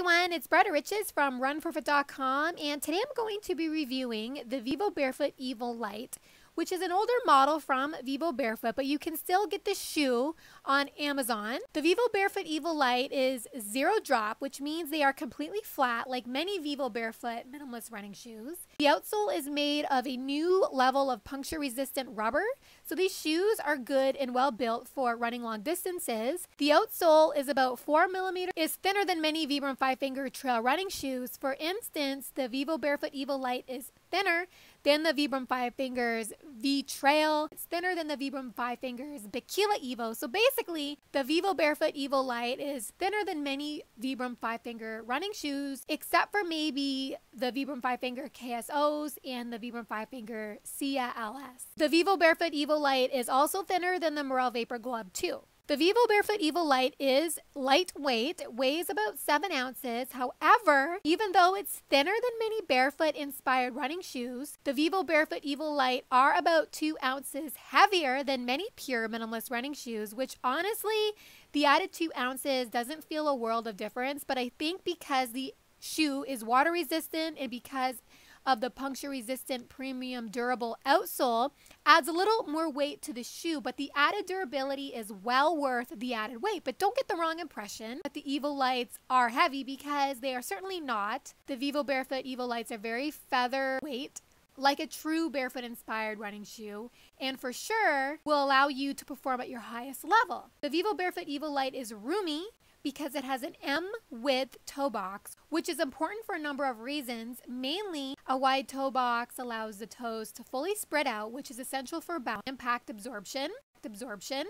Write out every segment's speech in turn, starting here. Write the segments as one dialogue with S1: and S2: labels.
S1: everyone, it's Bretta Riches from RunForefoot.com, and today I'm going to be reviewing the Vivo Barefoot Evo Lite which is an older model from Vivo Barefoot, but you can still get the shoe on Amazon. The Vivo Barefoot Evo Lite is zero drop, which means they are completely flat, like many Vivo Barefoot minimalist running shoes. The outsole is made of a new level of puncture resistant rubber, so these shoes are good and well built for running long distances. The outsole is about 4 millimeters, is thinner than many Vibram 5 finger trail running shoes. For instance, the Vivo Barefoot Evo Lite is thinner than the Vibram Five Fingers V Trail. It's thinner than the Vibram Five Fingers Bikila Evo. So basically, the Vivo Barefoot Evo Lite is thinner than many Vibram Five Finger running shoes, except for maybe the Vibram Five Finger KSOs and the Vibram Five Finger Seeya LS. The Vivo Barefoot Evo Lite is also thinner than the Merrell Vapor Glove 2. The Vivo Barefoot Evo Lite is lightweight, it weighs about 7 ounces. However, even though it's thinner than many barefoot inspired running shoes, the Vivo Barefoot Evo Lite are about 2 ounces heavier than many pure minimalist running shoes, which honestly, the added 2 ounces doesn't feel a world of difference, but I think because the shoe is water resistant and because of the puncture resistant premium durable outsole adds a little more weight to the shoe, but the added durability is well worth the added weight. But don't get the wrong impression that the Evo Lites are heavy because they are certainly not. The Vivo Barefoot Evo Lites are very featherweight like a true barefoot inspired running shoe, and for sure will allow you to perform at your highest level. The Vivo Barefoot Evo Lite is roomy because it has an M width toe box, which is important for a number of reasons. Mainly, a wide toe box allows the toes to fully spread out, which is essential for bound impact absorption. Absorption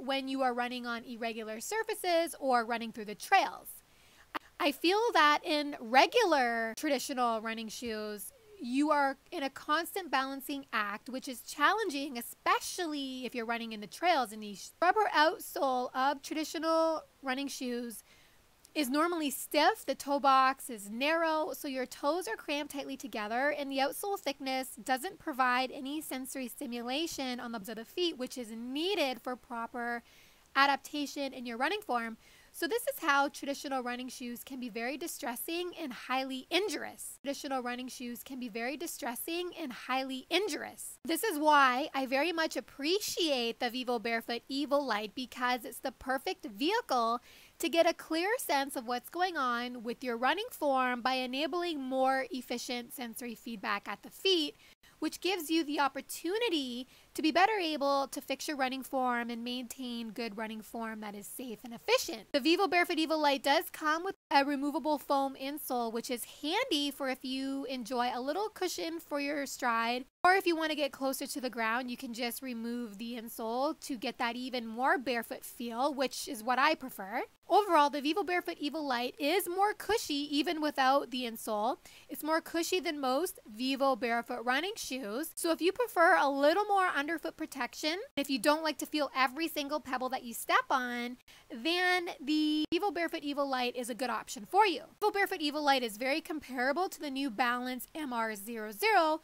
S1: when you are running on irregular surfaces or running through the trails. I feel that in regular traditional running shoes, you are in a constant balancing act, which is challenging, especially if you're running in the trails. And the rubber outsole of traditional running shoes is normally stiff. The toe box is narrow, so your toes are crammed tightly together, and the outsole thickness doesn't provide any sensory stimulation on the of the feet, which is needed for proper adaptation in your running form. So this is how traditional running shoes can be very distressing and highly injurious. Traditional running shoes can be very distressing and highly injurious. This is why I very much appreciate the Vivo Barefoot Evo Lite because it's the perfect vehicle to get a clear sense of what's going on with your running form by enabling more efficient sensory feedback at the feet which gives you the opportunity to be better able to fix your running form and maintain good running form that is safe and efficient. The Vivo Barefoot Evo Lite does come with a removable foam insole, which is handy for if you enjoy a little cushion for your stride, or if you want to get closer to the ground, you can just remove the insole to get that even more barefoot feel, which is what I prefer. Overall, the Vivo Barefoot Evo Lite is more cushy even without the insole. It's more cushy than most Vivo Barefoot running shoes. So if you prefer a little more underfoot protection, if you don't like to feel every single pebble that you step on, then the Vivo Barefoot Evo Lite is a good option for you. Vivo Barefoot Evo Lite is very comparable to the New Balance MR00,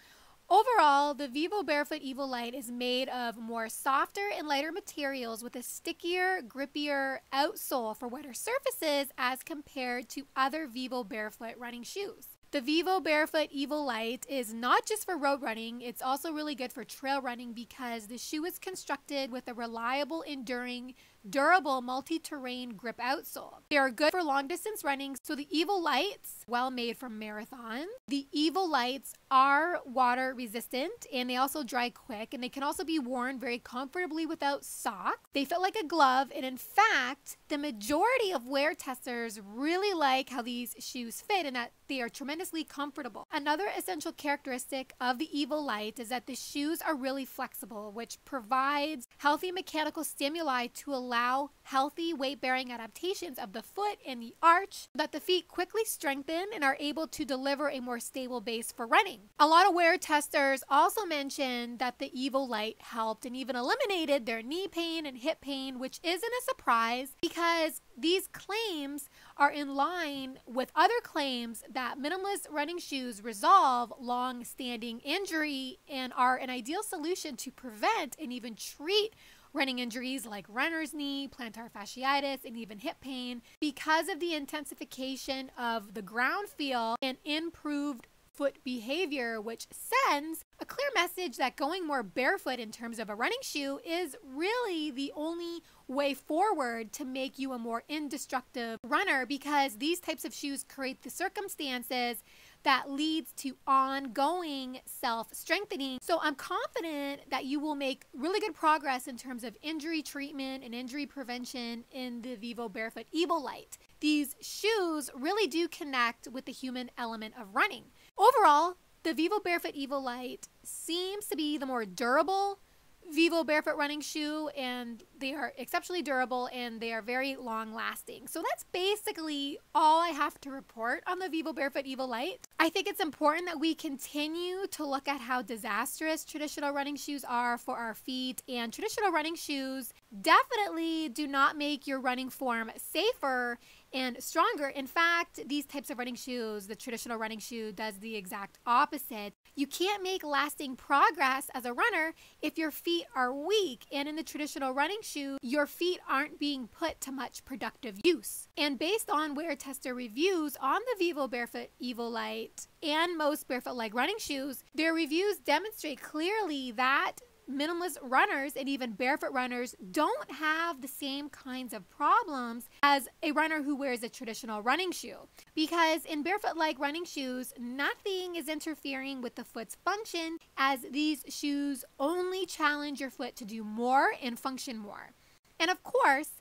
S1: Overall, the Vivo Barefoot Evo Lite is made of more softer and lighter materials with a stickier, grippier outsole for wetter surfaces as compared to other Vivo Barefoot running shoes. The Vivo Barefoot Evo Lite is not just for road running, it's also really good for trail running because the shoe is constructed with a reliable, enduring, durable multi-terrain grip outsole. They are good for long distance running, so the Evo Lites, well made for marathons. The Evo Lites are water resistant and they also dry quick and they can also be worn very comfortably without socks. They fit like a glove and in fact, the majority of wear testers really like how these shoes fit and that they are tremendously comfortable. Another essential characteristic of the Evo Lite is that the shoes are really flexible, which provides healthy mechanical stimuli to allow allow healthy weight bearing adaptations of the foot and the arch that the feet quickly strengthen and are able to deliver a more stable base for running. A lot of wear testers also mentioned that the Evo Lite helped and even eliminated their knee pain and hip pain, which isn't a surprise because these claims are in line with other claims that minimalist running shoes resolve long standing injury and are an ideal solution to prevent and even treat running injuries like runner's knee, plantar fasciitis, and even hip pain. Because of the intensification of the ground feel and improved foot behavior, which sends a clear message that going more barefoot in terms of a running shoe is really the only way forward to make you a more indestructive runner because these types of shoes create the circumstances that leads to ongoing self strengthening. So I'm confident that you will make really good progress in terms of injury treatment and injury prevention in the Vivo Barefoot Evo Lite. These shoes really do connect with the human element of running. Overall, the Vivo Barefoot Evo Lite seems to be the more durable Vivo barefoot running shoe and they are exceptionally durable and they are very long lasting. So that's basically all I have to report on the Vivo Barefoot Evo Lite. I think it's important that we continue to look at how disastrous traditional running shoes are for our feet and traditional running shoes definitely do not make your running form safer and stronger. In fact, these types of running shoes, the traditional running shoe does the exact opposite. You can't make lasting progress as a runner if your feet are weak. And in the traditional running shoe, your feet aren't being put to much productive use. And based on wear tester reviews on the Vivo Barefoot Evo Lite and most barefoot leg running shoes, their reviews demonstrate clearly that minimalist runners and even barefoot runners don't have the same kinds of problems as a runner who wears a traditional running shoe. Because in barefoot like running shoes, nothing is interfering with the foot's function, as these shoes only challenge your foot to do more and function more. And of course,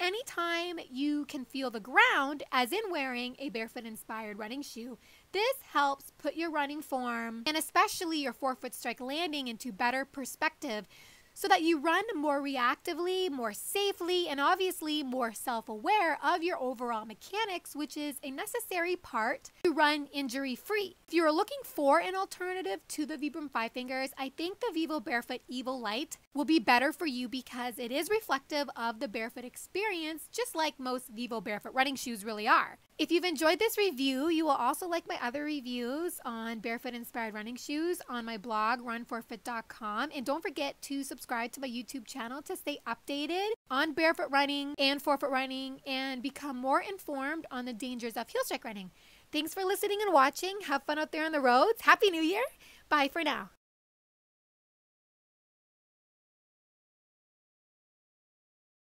S1: anytime you can feel the ground, as in wearing a barefoot inspired running shoe, this helps put your running form and especially your forefoot strike landing into better perspective so that you run more reactively, more safely, and obviously more self aware of your overall mechanics, which is a necessary part to run injury free. If you're looking for an alternative to the Vibram Five Fingers, I think the Vivo Barefoot Evo Lite will be better for you because it is reflective of the barefoot experience, just like most Vivo Barefoot running shoes really are. If you've enjoyed this review, you will also like my other reviews on barefoot inspired running shoes on my blog, runforefoot.com. And don't forget to subscribe to my YouTube channel to stay updated on barefoot running and forefoot running and become more informed on the dangers of heel strike running. Thanks for listening and watching. Have fun out there on the roads. Happy New Year. Bye for now.